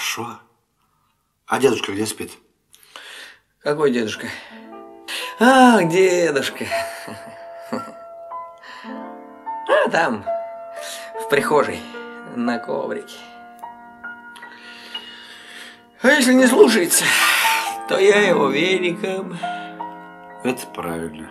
Хорошо. А дедушка где спит? Какой дедушка? А, дедушка. А, там, в прихожей, на коврике. А если не слушается, то я его веником. Это правильно.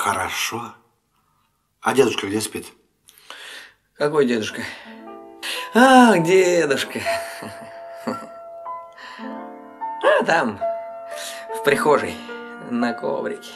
Хорошо. А дедушка где спит? Какой дедушка? А, дедушка. А, там, в прихожей, на коврике.